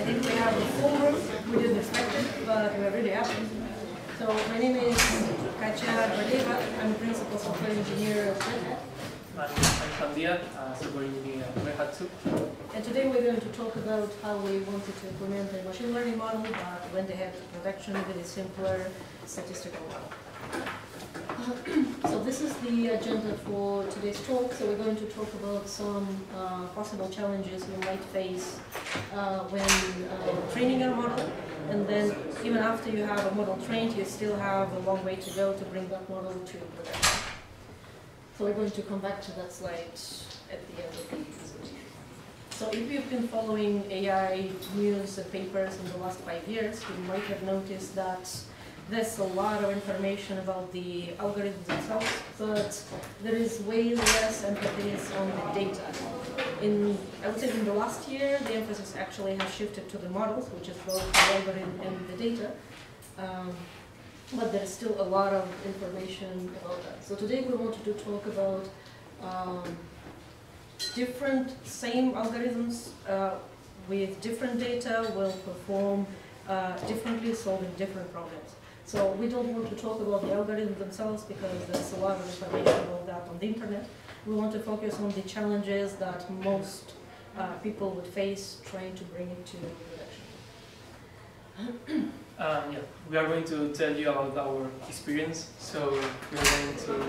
I think we have a full room. We didn't expect it, but we're really happy. So my name is Katya Gordeeva. I'm principal software engineer at Red Hat. I'm, Diaz, uh, software engineer at Red Hat 2. And today we're going to talk about how we wanted to implement a machine learning model, but went ahead to production with a simpler statistical model. So this is the agenda for today's talk. So we're going to talk about some uh, possible challenges you might face uh, when uh, training your model. And then even after you have a model trained, you still have a long way to go to bring that model to production. So we're going to come back to that slide at the end of the presentation. So if you've been following AI news and papers in the last five years, you might have noticed that there's a lot of information about the algorithms themselves, but there is way less emphasis on the data. In, I would say in the last year, the emphasis actually has shifted to the models, which is both the algorithm and the data. Um, but there's still a lot of information about that. So today we wanted to talk about um, different, same algorithms uh, with different data will perform uh, differently, solving different problems. So we don't want to talk about the algorithms themselves because there's a lot of information about that on the internet. We want to focus on the challenges that most uh, people would face trying to bring it to production. Um, yeah, we are going to tell you about our experience. So we're going to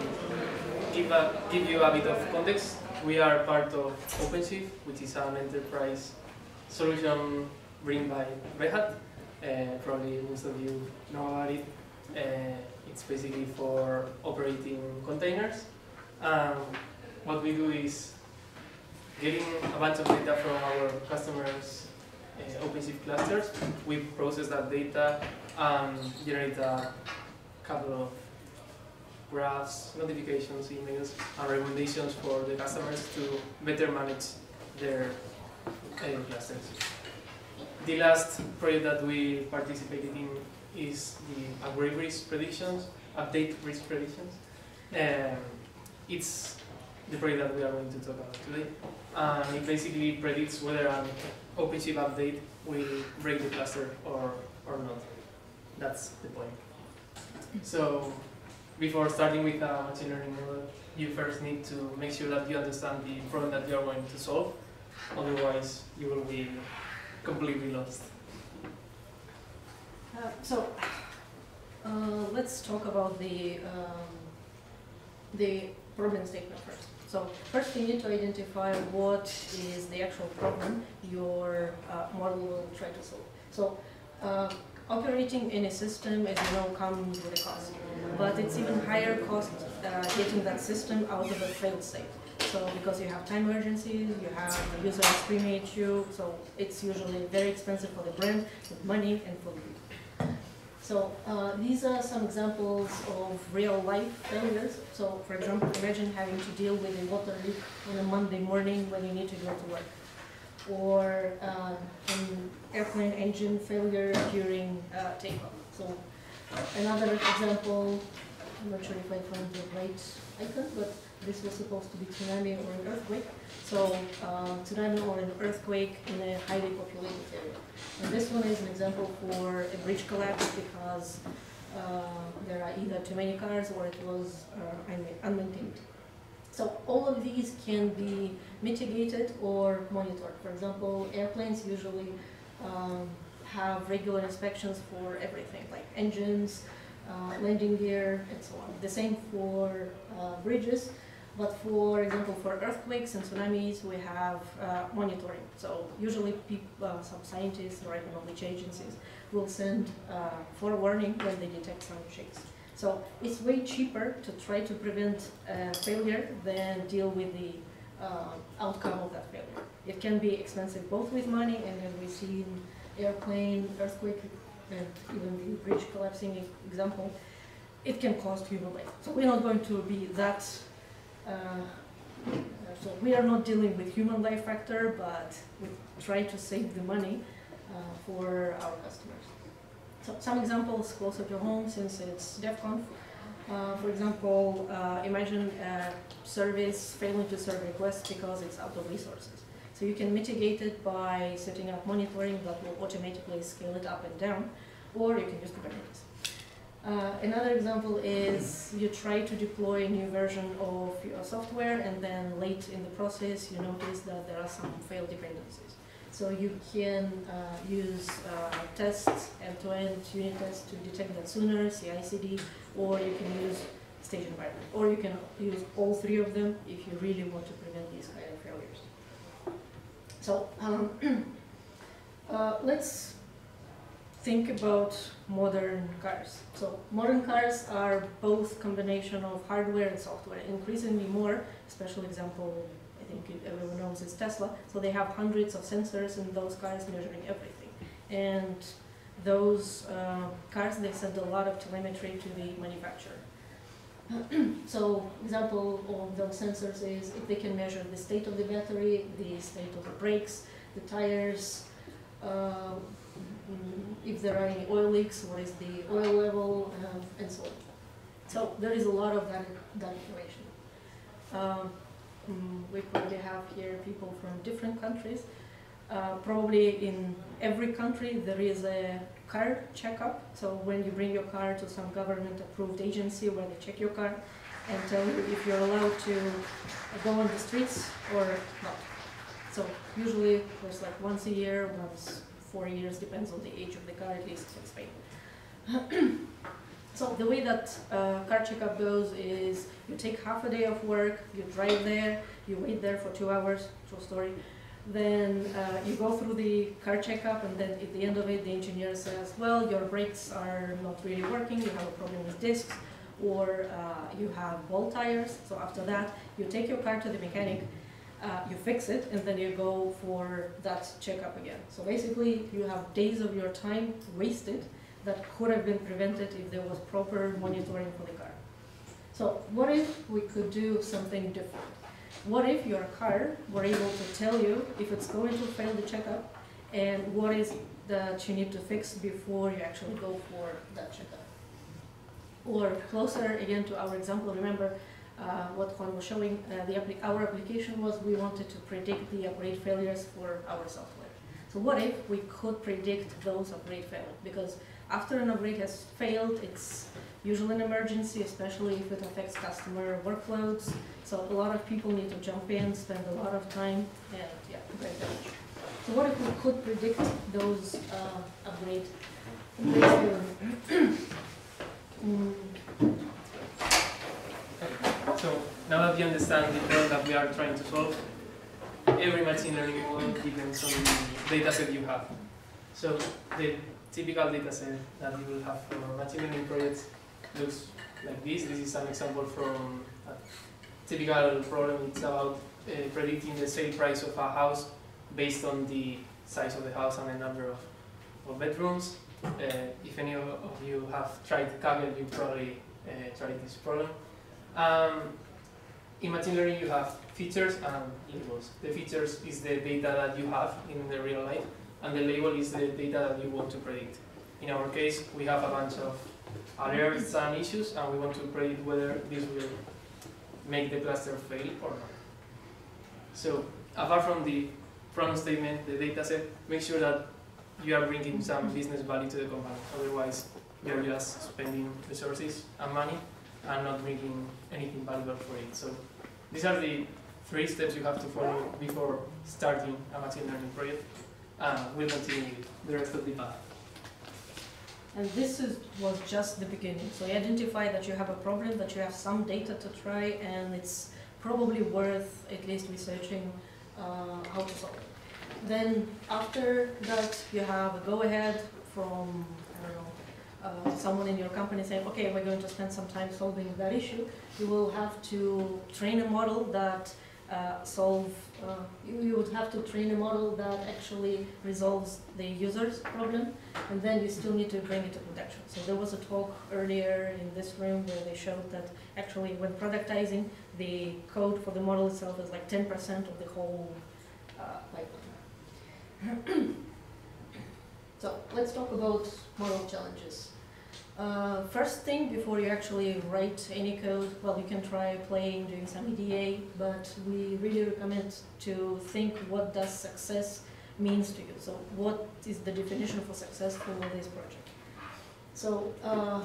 give, a, give you a bit of context. We are part of OpenShift, which is an enterprise solution bring by Red Hat. Uh, probably most of you know about it. Uh, it's basically for operating containers. Um, what we do is getting a bunch of data from our customers' uh, OpenShift clusters. We process that data and generate a couple of graphs, notifications, emails, and recommendations for the customers to better manage their uh, clusters. The last project that we participated in is the upgrade risk predictions, update risk predictions. Um, it's the project that we are going to talk about today. It basically predicts whether an OpenShift update will break the cluster or, or not. That's the point. So before starting with a machine learning model, you first need to make sure that you understand the problem that you are going to solve. Otherwise, you will be completely lost. Uh, so uh, let's talk about the um, the problem statement first. So first you need to identify what is the actual problem your uh, model will try to solve. So uh, operating in a system, as you know, comes with a cost. But it's even higher cost uh, getting that system out of a failed state. So because you have time urgencies, you have the user screaming at you, so it's usually very expensive for the brand, with money, and for you. So uh, these are some examples of real life failures. So for example, imagine having to deal with a water leak on a Monday morning when you need to go to work. Or uh, an airplane engine failure during uh, takeoff. So another example, I'm not sure if I found the right icon, but this was supposed to be tsunami or an earthquake. So uh, tsunami or an earthquake in a highly populated area. And this one is an example for a bridge collapse because uh, there are either too many cars or it was uh, unmaintained. So all of these can be mitigated or monitored. For example, airplanes usually um, have regular inspections for everything, like engines, uh, landing gear, and so on. The same for uh, bridges. But for example, for earthquakes and tsunamis, we have uh, monitoring. So usually people, uh, some scientists or economic agencies will send uh, forewarning when they detect some shakes. So it's way cheaper to try to prevent uh, failure than deal with the uh, outcome of that failure. It can be expensive both with money and as we see in airplane, earthquake, and even the bridge collapsing example, it can cost human life. So we're not going to be that so we are not dealing with human life factor, but we try to save the money uh, for our customers. So some examples closer to home, since it's DevConf. Uh, for example, uh, imagine a service failing to serve requests because it's out of resources. So you can mitigate it by setting up monitoring that will automatically scale it up and down, or you can use Kubernetes. Uh, another example is you try to deploy a new version of your software and then late in the process you notice that there are some failed dependencies. So you can uh, use uh, tests, end-to-end unit tests to detect that sooner, CI/CD, or you can use stage environment, or you can use all three of them if you really want to prevent these kind of failures. So um, uh, let's think about modern cars. So modern cars are both combination of hardware and software. Increasingly more, special example, I think everyone knows is Tesla. So they have hundreds of sensors in those cars measuring everything. And those uh, cars, they send a lot of telemetry to the manufacturer. so example of those sensors is if they can measure the state of the battery, the state of the brakes, the tires, uh, if there are any oil leaks, what is the oil level, um, and so on. So there is a lot of that, that information. Um, mm, we probably have here people from different countries. Uh, probably in every country there is a car checkup. So when you bring your car to some government approved agency where they check your car and tell you if you're allowed to go on the streets or not. So usually there's like once a year, once four years, depends on the age of the car, at least in Spain. so the way that uh, car checkup goes is you take half a day of work, you drive there, you wait there for two hours, true story. Then uh, you go through the car checkup, and then at the end of it, the engineer says, "Well, your brakes are not really working. You have a problem with discs, or uh, you have ball tires." So after that, you take your car to the mechanic uh, you fix it, and then you go for that checkup again. So basically, you have days of your time wasted that could have been prevented if there was proper monitoring for the car. So what if we could do something different? What if your car were able to tell you if it's going to fail the checkup and what is that you need to fix before you actually go for that checkup? Or closer again to our example, remember uh, what Juan was showing, uh, our application was we wanted to predict the upgrade failures for our software. So what if we could predict those upgrade failures? Because after an upgrade has failed, it's usually an emergency, especially if it affects customer workloads. So a lot of people need to jump in, spend a lot of time, and yeah, damage. So what if we could predict those uh, upgrade, upgrade failures? mm. So now that you understand the problem that we are trying to solve, every machine learning model depends on the data set you have. So the typical data set that you will have for machine learning projects looks like this. This is an example from a typical problem. It's about uh, predicting the sale price of a house based on the size of the house and the number of, of bedrooms. Uh, if any of you have tried Kaggle, you probably uh, tried this problem. Um, in machine learning, you have features and labels. The features is the data that you have in the real life, and the label is the data that you want to predict. In our case, we have a bunch of alerts and issues, and we want to predict whether this will make the cluster fail or not. So, apart from the problem statement, the data set, make sure that you are bringing some business value to the company. Otherwise, you're just spending resources and money and not bringing anything valuable for it. So these are the three steps you have to follow before starting a machine learning project. Uh, we'll continue the rest of the path. And this is, was just the beginning. So you identify that you have a problem, that you have some data to try, and it's probably worth at least researching uh, how to solve it. Then after that, you have a go-ahead from uh, someone in your company saying, okay, we're going to spend some time solving that issue, you will have to train a model that uh, solve, uh, you, you, would have to train a model that actually resolves the user's problem, and then you still need to bring it to production. So there was a talk earlier in this room where they showed that actually when productizing, the code for the model itself is like 10% of the whole uh, pipeline. so let's talk about model challenges. Uh, first thing before you actually write any code, well, you can try playing, doing some EDA, but we really recommend to think what does success means to you. So what is the definition for success for this project? So uh,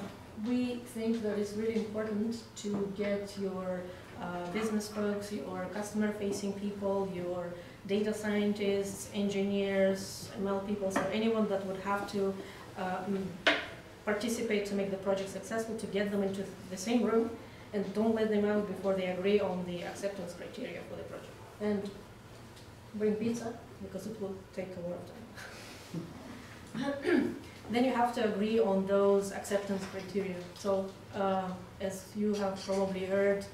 we think that it's really important to get your uh, business folks, your customer-facing people, your data scientists, engineers, ML people, so anyone that would have to um, participate to make the project successful, to get them into the same room, and don't let them out before they agree on the acceptance criteria for the project. And bring pizza, because it will take a lot of time. then you have to agree on those acceptance criteria. So, uh, as you have probably heard,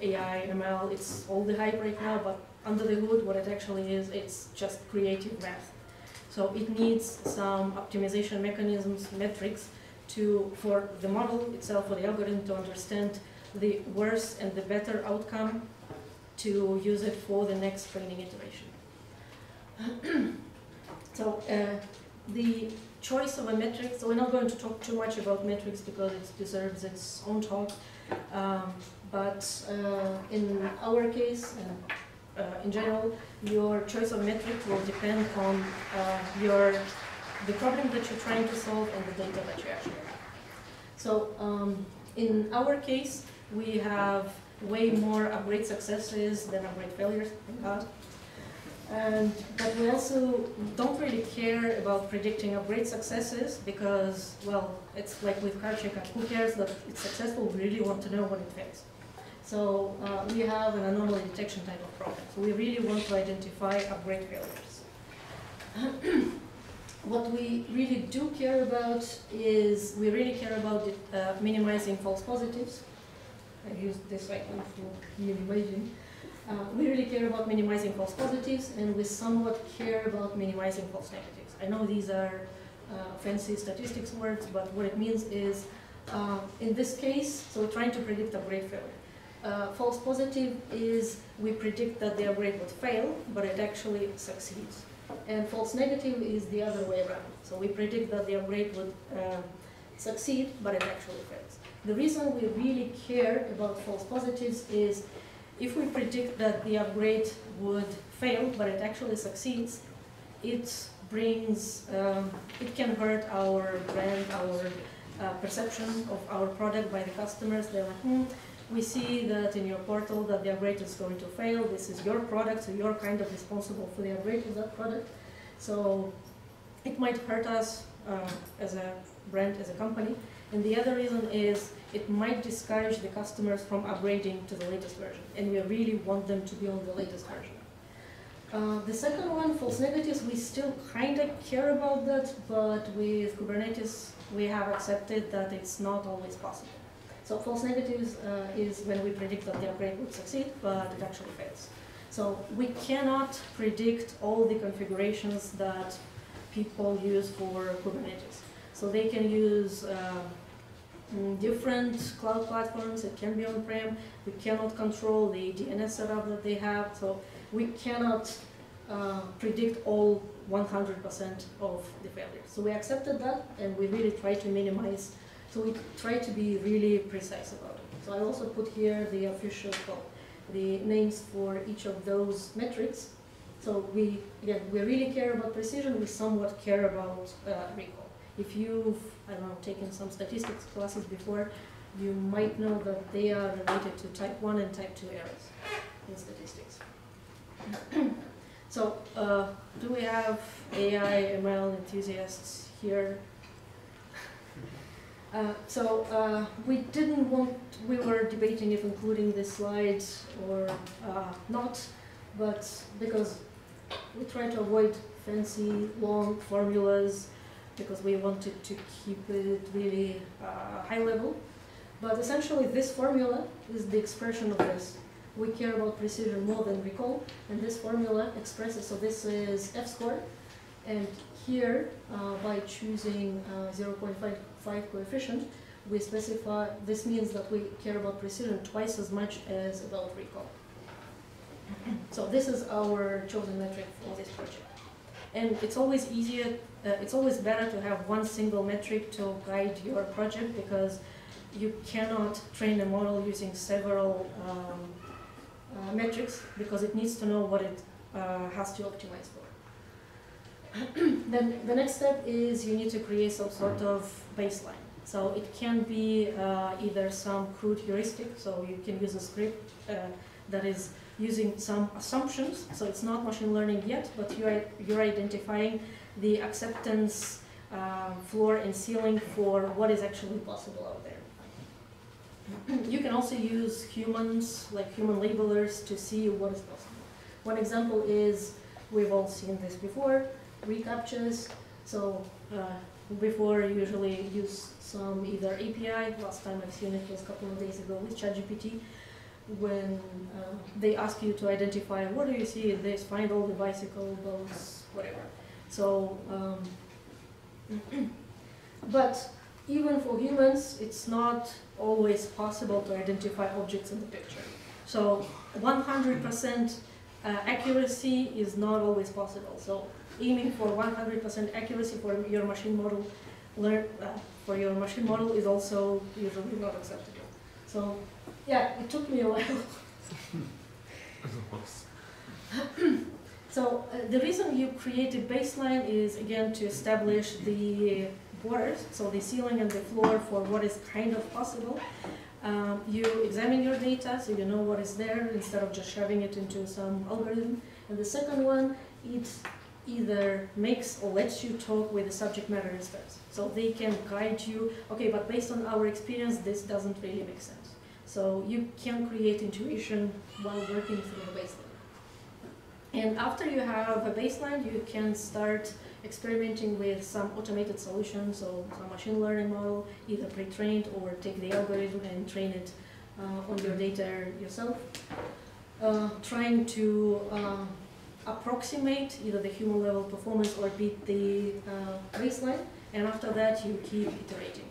AI, ML, it's all the hype right now, but under the hood, what it actually is, it's just creative math. So it needs some optimization mechanisms, metrics, to, for the model itself, for the algorithm to understand the worse and the better outcome to use it for the next training iteration. so uh, the choice of a metric, so we're not going to talk too much about metrics because it deserves its own talk, um, but uh, in our case, uh, in general, your choice of metric will depend on uh, your the problem that you're trying to solve and the data that you actually have. So um, in our case, we have way more upgrade successes than upgrade failures, thank God. And, but we also don't really care about predicting upgrade successes because, well, it's like with car. Who cares that it's successful? We really want to know when it fails. So uh, we have an anomaly detection type of problem. So we really want to identify upgrade failures. what we really do care about is we really care about uh, minimizing false positives. I used this icon for minimizing. Uh, we really care about minimizing false positives and we somewhat care about minimizing false negatives. I know these are uh, fancy statistics words, but what it means is uh, in this case, so we're trying to predict upgrade failure. Uh, false positive is we predict that the upgrade would fail, but it actually succeeds. And false negative is the other way around. So we predict that the upgrade would um, succeed, but it actually fails. The reason we really care about false positives is if we predict that the upgrade would fail, but it actually succeeds, it brings, um, it can hurt our brand, our uh, perception of our product by the customers. They're like, hmm, we see that in your portal that the upgrade is going to fail. This is your product, so you're kind of responsible for the upgrade of that product. So it might hurt us uh, as a brand, as a company. And the other reason is it might discourage the customers from upgrading to the latest version. And we really want them to be on the latest version. Uh, the second one, false negatives, we still kind of care about that, but with Kubernetes, we have accepted that it's not always possible. So false negatives uh, is when we predict that the upgrade would succeed, but it actually fails. So we cannot predict all the configurations that people use for Kubernetes. So they can use uh, different cloud platforms, it can be on-prem, we cannot control the DNS setup that they have, so we cannot uh, predict all 100% of the failures. So we accepted that and we really try to minimize so we try to be really precise about it. So I also put here the official, well, the names for each of those metrics. So we, again, we really care about precision, we somewhat care about uh, recall. If you've, I don't know, taken some statistics classes before, you might know that they are related to type 1 and type 2 errors in statistics. so, uh, do we have AI, ML enthusiasts here uh, so uh, we didn't want, we were debating if including this slide or uh, not, but because we try to avoid fancy long formulas because we wanted to keep it really uh, high level. But essentially this formula is the expression of this. We care about precision more than recall, and this formula expresses, so this is F-score, and here, uh, by choosing 0.5 coefficient, we specify, this means that we care about precision twice as much as about recall. so this is our chosen metric for this project. And it's always easier, uh, it's always better to have one single metric to guide your project because you cannot train a model using several um, uh, metrics because it needs to know what it uh, has to optimize for. then the next step is you need to create some sort of baseline. So it can be uh, either some crude heuristic, so you can use a script uh, that is using some assumptions. So it's not machine learning yet, but you're, you're identifying the acceptance uh, floor and ceiling for what is actually possible out there. you can also use humans, like human labelers, to see what is possible. One example is, we've all seen this before, reCAPTCHAs. So uh, before you usually use some either API, last time I've seen it was a couple of days ago with ChatGPT, when uh, they ask you to identify what do you see in this, find all the bicycle, boats, whatever. So, um, but even for humans, it's not always possible to identify objects in the picture. So 100% uh, accuracy is not always possible. So aiming for 100% accuracy for your machine model, learn, uh, for your machine model is also usually not acceptable. So yeah, it took me a while. so uh, the reason you create a baseline is again to establish the borders, so the ceiling and the floor for what is kind of possible. Um, you examine your data so you know what is there instead of just shoving it into some algorithm. And the second one, it either makes or lets you talk with the subject matter experts. So they can guide you, okay, but based on our experience, this doesn't really make sense. So you can create intuition while working through the baseline. And after you have a baseline, you can start experimenting with some automated solutions, so some machine learning model, either pre-trained or take the algorithm and train it uh, on your data yourself. Uh, trying to uh, approximate either the human level performance or beat the uh, baseline, and after that you keep iterating.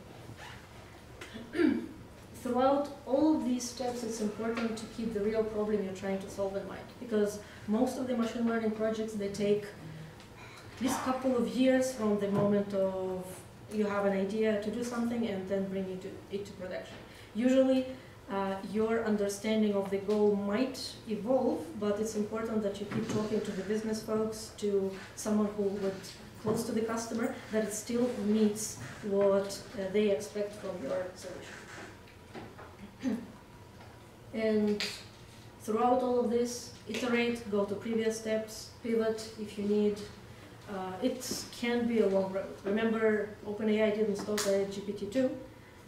throughout all of these steps, it's important to keep the real problem you're trying to solve in mind. Because most of the machine learning projects, they take this couple of years from the moment of you have an idea to do something and then bring it to, it to production. Usually, uh, your understanding of the goal might evolve, but it's important that you keep talking to the business folks, to someone who would close to the customer, that it still meets what uh, they expect from your solution. and throughout all of this, iterate, go to previous steps, pivot if you need. Uh, it can be a long road. Remember, OpenAI didn't stop at GPT-2.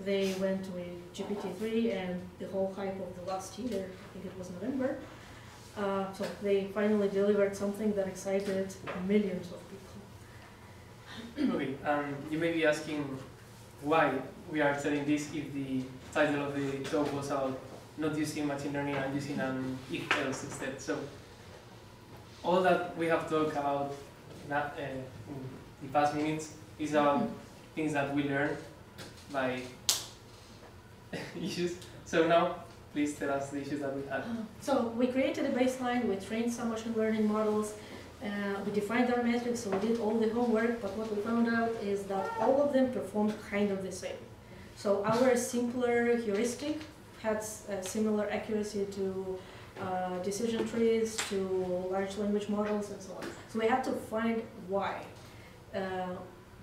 They went with GPT-3 and the whole hype of the last year, I think it was November. Uh, so they finally delivered something that excited millions of people. Okay, um, you may be asking why we are telling this if the title of the talk was about not using machine learning and using an if-else instead. So all that we have talked about that, uh, in the past minutes is about things that we learn by issues. So now, please tell us the issues that we had. So we created a baseline, we trained some machine learning models, uh, we defined our metrics, so we did all the homework, but what we found out is that all of them performed kind of the same. So our simpler heuristic has similar accuracy to uh, decision trees, to large language models, and so on. So we had to find why. Uh,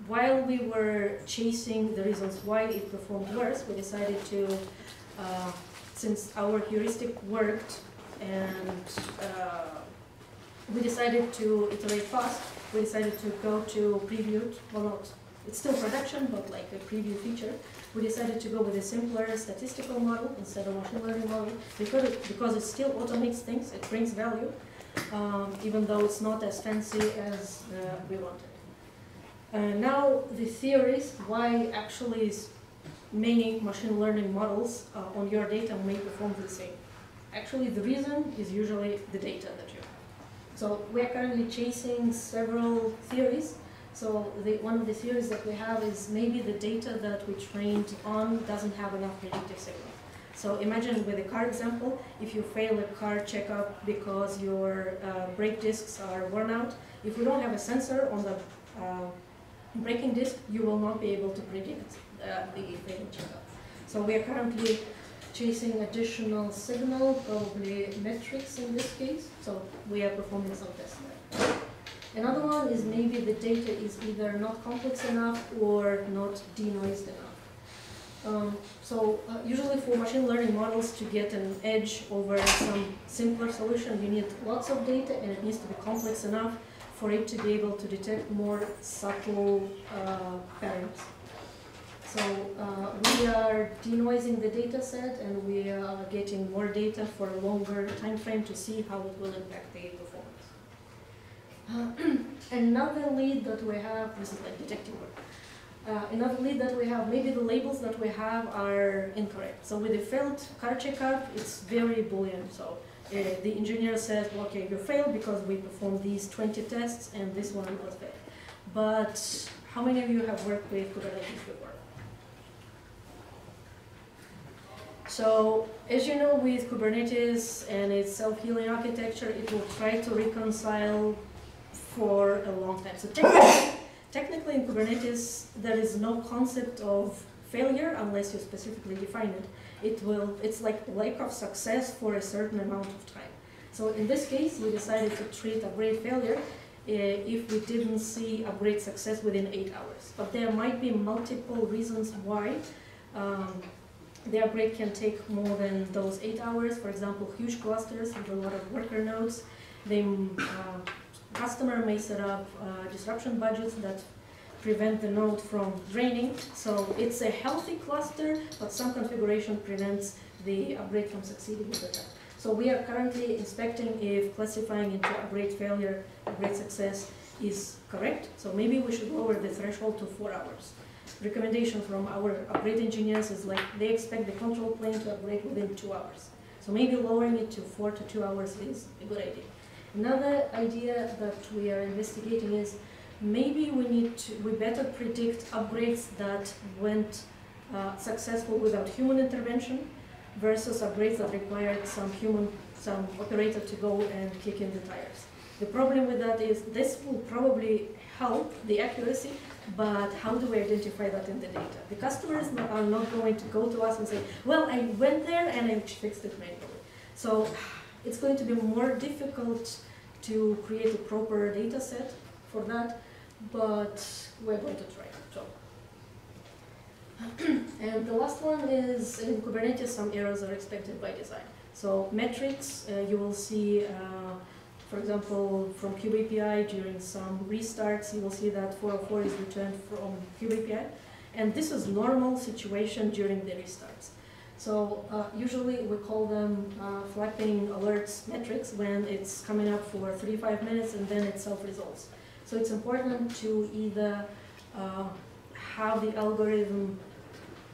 while we were chasing the reasons why it performed worse, we decided to, uh, since our heuristic worked and uh, we decided to iterate fast, we decided to go to previewed, well not, it's still production, but like a preview feature, we decided to go with a simpler statistical model instead of machine learning model because it, because it still automates things, it brings value, um, even though it's not as fancy as uh, we wanted. Uh, now the theories why actually many machine learning models uh, on your data may perform the same. Actually, the reason is usually the data that you have. So we are currently chasing several theories so the, one of the theories that we have is maybe the data that we trained on doesn't have enough predictive signal. So imagine with a car example, if you fail a car checkup because your uh, brake discs are worn out, if we don't have a sensor on the braking disc, you will not be able to predict uh, the failure. So we are currently chasing additional signal, probably metrics in this case. So we are performing some tests there. Another one is maybe the data is either not complex enough or not denoised enough. Um, so uh, usually for machine learning models to get an edge over some simpler solution, you need lots of data and it needs to be complex enough for it to be able to detect more subtle uh, patterns. So uh, we are denoising the data set and we are getting more data for a longer time frame to see how it will impact the performance. Uh, another lead that we have, this is like detecting work. Uh, another lead that we have, maybe the labels that we have are incorrect. So with the failed car checkup, it's very boolean. So Uh, the engineer says, well, okay, you failed because we performed these 20 tests and this one was failed. But how many of you have worked with Kubernetes before? So as you know, with Kubernetes and its self-healing architecture, it will try to reconcile for a long time. So technically, technically in Kubernetes, there is no concept of failure unless you specifically define it. It will, it's like lack of success for a certain amount of time. So in this case, we decided to treat upgrade failure uh, if we didn't see a great success within eight hours. But there might be multiple reasons why um, the upgrade can take more than those eight hours. For example, huge clusters with a lot of worker nodes. The uh, customer may set up uh, disruption budgets that prevent the node from draining. So it's a healthy cluster, but some configuration prevents the upgrade from succeeding with. So we are currently inspecting if classifying into upgrade failure, upgrade success is correct. So maybe we should lower the threshold to four hours recommendation from our upgrade engineers is like they expect the control plane to upgrade within two hours. So maybe lowering it to four to two hours is a good idea. Another idea that we are investigating is maybe we need to, we better predict upgrades that went uh, successful without human intervention versus upgrades that required some human, some operator to go and kick in the tires. The problem with that is this will probably help the accuracy, but how do we identify that in the data? The customers are not going to go to us and say, well, I went there and I fixed it manually. So it's going to be more difficult to create a proper data set for that, but we're going to try. So. and the last one is in Kubernetes, some errors are expected by design. So metrics, uh, you will see uh, for example, from kubeAPI during some restarts, you will see that 404 is returned from kubeAPI. And this is normal situation during the restarts. So uh, usually we call them uh, flapping alerts metrics when it's coming up for three, five minutes and then it self-resolves. So it's important to either uh, have the algorithm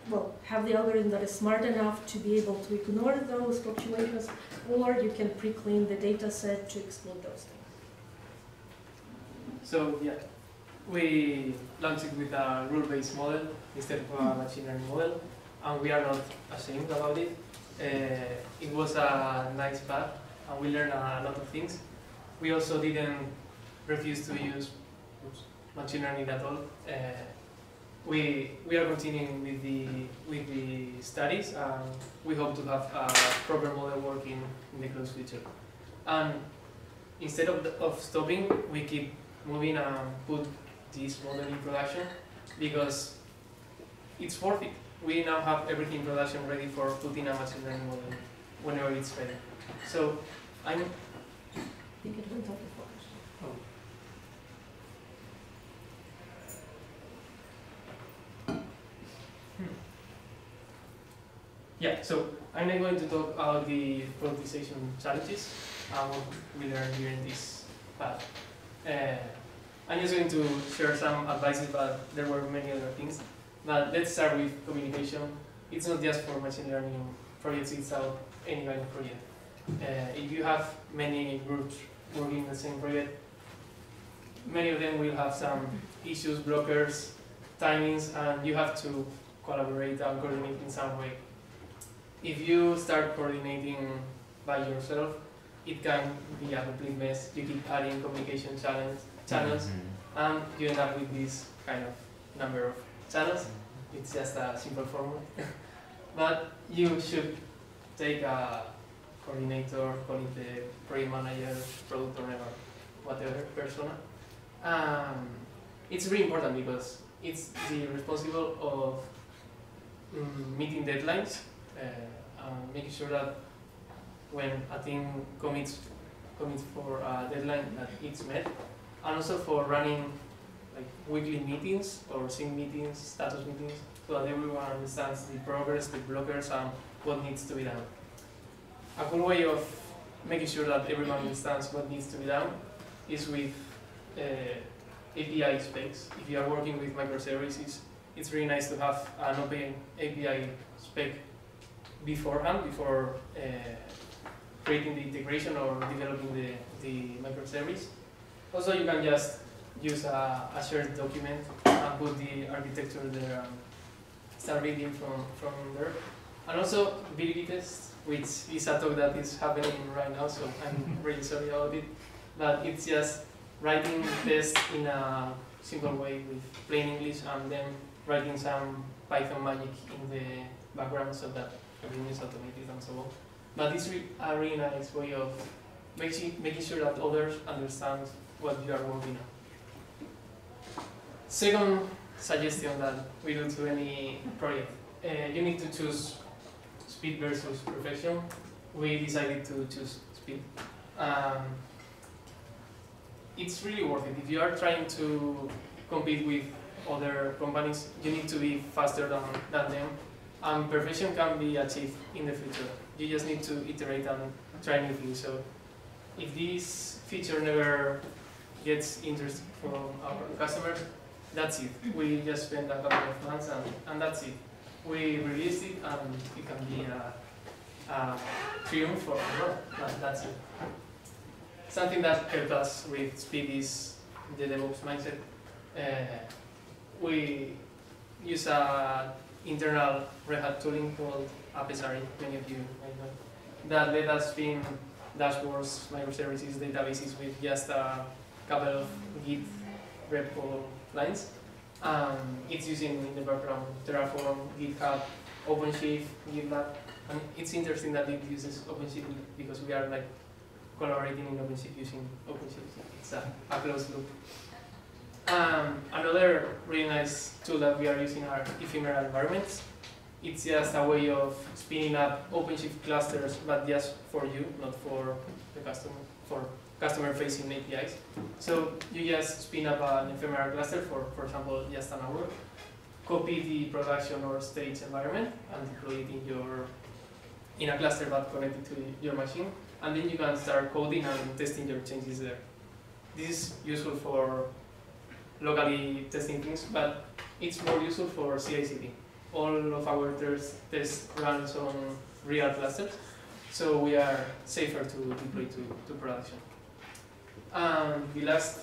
well, have the algorithm that is smart enough to be able to ignore those fluctuations, or you can pre-clean the data set to exclude those things. So yeah, we launched it with a rule-based model instead of a machine learning model, and we are not ashamed about it. Uh, it was a nice path, and we learned a lot of things. We also didn't refuse to use machine learning at all. Uh, we we are continuing with the with the studies and we hope to have a proper model working in the close future. And instead of, the, of stopping, we keep moving and put this model in production because it's worth it. We now have everything in production ready for putting a machine learning model whenever it's ready. So I'm. I think it went off the focus. Oh. Yeah, so I'm not going to talk about the productization challenges and what we learned during this path. Uh, I'm just going to share some advices, but there were many other things. But let's start with communication. It's not just for machine learning projects, it's about any kind of project. Uh, if you have many groups working in the same project, many of them will have some issues, blockers, timings, and you have to collaborate and coordinate in some way. If you start coordinating by yourself, it can be a complete mess. You keep adding communication channels, channels, and you end up with this kind of number of channels. It's just a simple formula. but you should take a coordinator, call it the project manager, product owner, whatever persona. Um, it's really important because it's the responsible of mm, meeting deadlines, making sure that when a team commits commits for a deadline that it's met, and also for running like weekly meetings or sync meetings, status meetings, so that everyone understands the progress, the blockers, and what needs to be done. A cool way of making sure that everyone understands what needs to be done is with uh, API specs. If you are working with microservices, it's really nice to have an open API spec beforehand, before uh, creating the integration or developing the, the microservice. Also, you can just use a, a shared document and put the architecture there and start reading from, from there. And also, BDD test, which is a talk that is happening right now, so I'm really sorry about it. But it's just writing tests in a simple way with plain English and then writing some Python magic in the background so that is automated and so on. But it's re a really nice way of making, making sure that others understand what you are working on. Second suggestion that we do to any project, uh, you need to choose speed versus perfection. We decided to choose speed. Um, it's really worth it. If you are trying to compete with other companies, you need to be faster than, than them. And perfection can be achieved in the future. You just need to iterate and try new things. So if this feature never gets interest from our customers, that's it. We just spend a couple of months and, and that's it. We release it and it can be a, a triumph or no, but that's it. Something that helped us with speed is the DevOps mindset. Uh, we use a internal Red Hat tooling called Apesari, many of you might know, that let us spin dashboards, microservices, databases with just a couple of Git repo lines. Um, it's using in the background Terraform, GitHub, OpenShift, GitLab, and it's interesting that it uses OpenShift because we are like collaborating in OpenShift using OpenShift. It's a, a closed loop. Um, another really nice tool that we are using are ephemeral environments. It's just a way of spinning up OpenShift clusters, but just for you, not for the customer, for customer-facing APIs. So you just spin up an ephemeral cluster for, for example, just an hour, copy the production or stage environment, and deploy it in your in a cluster but connected to your machine, and then you can start coding and testing your changes there. This is useful for locally testing things, but it's more useful for CI/CD. All of our tests test runs on real clusters, so we are safer to deploy to, to production. And the last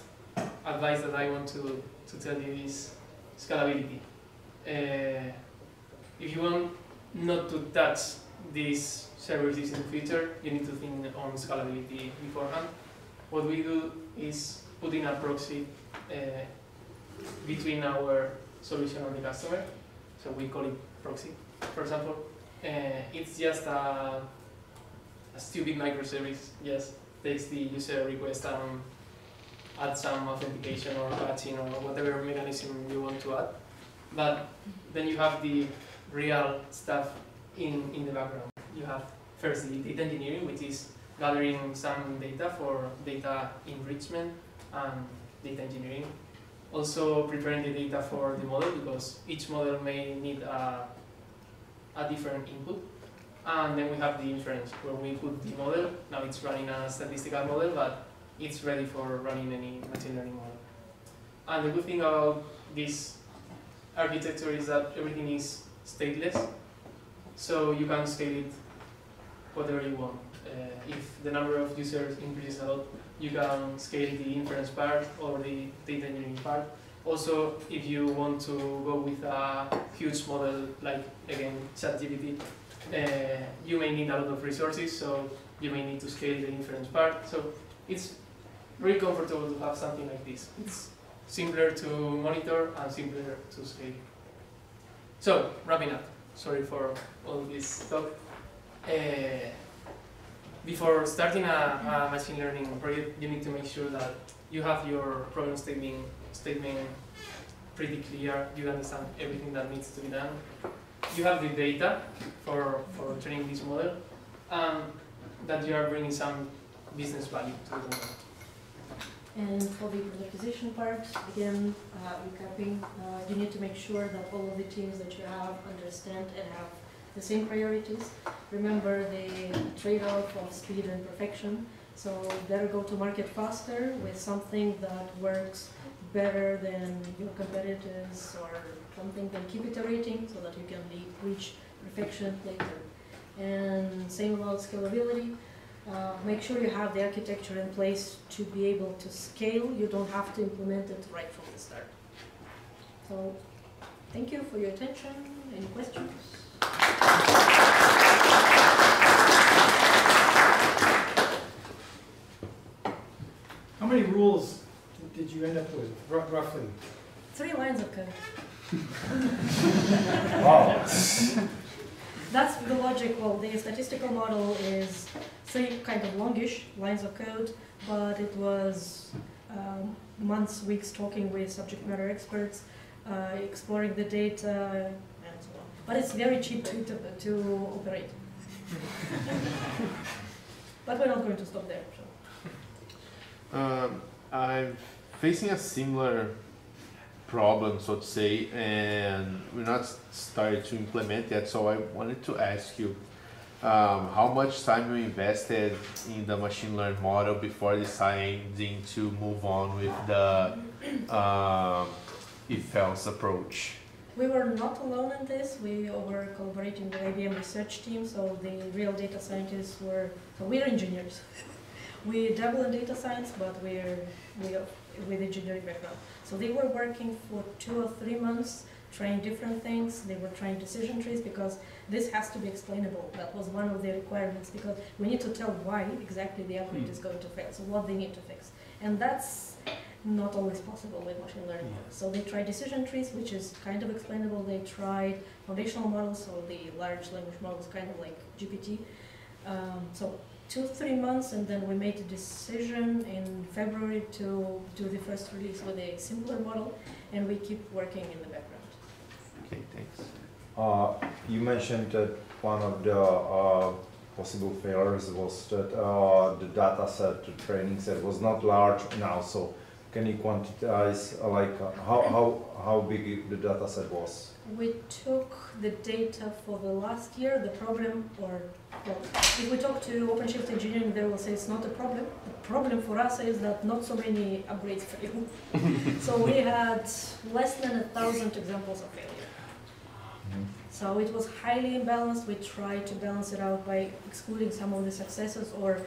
advice that I want to, to tell you is scalability. Uh, if you want not to touch these services in the future, you need to think on scalability beforehand. What we do is put in a proxy uh, between our solution and the customer. So we call it proxy, for example. Uh, it's just a, a stupid microservice, just takes the user request and add some authentication or patching or whatever mechanism you want to add. But then you have the real stuff in, in the background. You have first the data engineering, which is gathering some data for data enrichment and data engineering. Also preparing the data for the model because each model may need a, a different input. And then we have the inference where we put the model, now it's running a statistical model, but it's ready for running any machine learning model. And the good thing about this architecture is that everything is stateless, so you can scale it whatever you want. Uh, if the number of users increases a lot, you can scale the inference part or the data engineering part. Also, if you want to go with a huge model like again ChatGPT, Uh, you may need a lot of resources, so you may need to scale the inference part. So it's really comfortable to have something like this. It's simpler to monitor and simpler to scale. So, wrapping up. Sorry for all this talk. Uh, before starting a, a machine learning project, you need to make sure that you have your problem statement, statement pretty clear, you understand everything that needs to be done. You have the data for, for training this model, and that you are bringing some business value to the model. And for the productization part, again, uh, recapping, uh, you need to make sure that all of the teams that you have understand and have the same priorities. Remember the trade-off of speed and perfection. So better go to market faster with something that works better than your competitors or something, then keep iterating so that you can reach perfection later. And same about scalability. Uh, make sure you have the architecture in place to be able to scale. You don't have to implement it right from the start. So, thank you for your attention. Any questions? How many rules did you end up with, roughly? Three lines of code. Wow. That's the logic. Well, the statistical model is three kind of longish lines of code, but it was um, months, weeks talking with subject matter experts, uh, exploring the data, and so on. But it's very cheap to, to, to operate. but we're not going to stop there. So. Um, I'm facing a similar problem, so to say, and we're not s- started to implement yet. So I wanted to ask you, um, how much time you invested in the machine learning model before deciding to move on with the um, if-else approach? We were not alone in this. We were collaborating with IBM research team, so the real data scientists were, so we're engineers. we dabble in data science, but we're, we are with engineering background. So they were working for two or three months, trying different things. They were trying decision trees because this has to be explainable. That was one of the requirements because we need to tell why exactly the algorithm Hmm. is going to fail, so what they need to fix. And that's not always possible with machine learning Yeah. So they tried decision trees, which is kind of explainable. They tried foundational models, so the large language models, kind of like GPT. Um, so two, three months, and then we made a decision in February to do the first release with a simpler model, and we keep working in the background. Okay, thanks. Uh, you mentioned that one of the uh, possible failures was that uh, the data set, the training set was not large enough. So can you quantize like how, how, how big the data set was? We took the data for the last year, the problem, or, well, if we talk to OpenShift engineering, they will say it's not a problem. The problem for us is that not so many upgrades fail. so we had less than a thousand examples of failure. Mm-hmm. So it was highly imbalanced. We tried to balance it out by excluding some of the successes or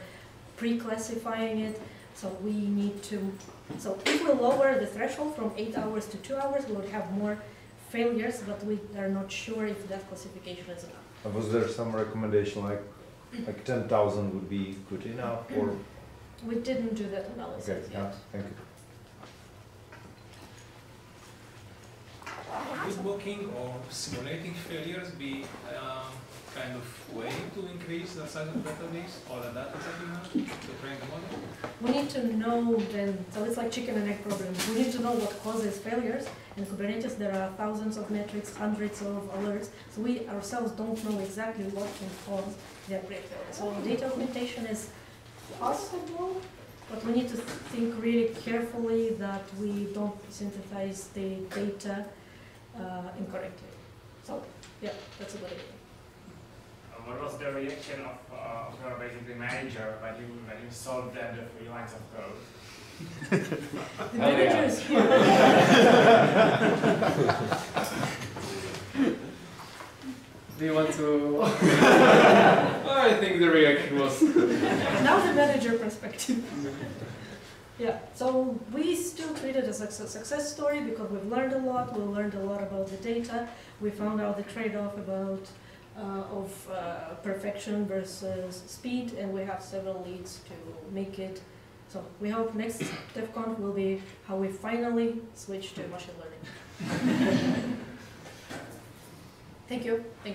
pre-classifying it. So we need to, so if we lower the threshold from eight hours to two hours, we would have more failures, but we are not sure if that classification is enough. Uh, Was there some recommendation like like ten thousand would be good enough or We didn't do that okay? analysis Yeah, yet. thank you. Would mocking or simulating failures be um, kind of way to increase the size of the database or the data you have to train the model? We need to know then, so it's like chicken and egg problem. We need to know what causes failures. In Kubernetes, there are thousands of metrics, hundreds of alerts. So we ourselves don't know exactly what can cause the failure. So data augmentation is possible, but we need to think really carefully that we don't synthesize the data uh, incorrectly. So, yeah, that's a good idea. Uh, What was the reaction of, uh, of your basically manager when you when you solved them the three lines of code? The manager is here. Do you want to? I think the reaction was now the manager perspective. yeah, so we still treat it as a success, success story because we've learned a lot. We learned a lot about the data. We found out the trade-off about of uh, perfection versus speed, and we have several leads to make it. So we hope next DevConf will be how we finally switch to machine learning. Thank you. Thanks.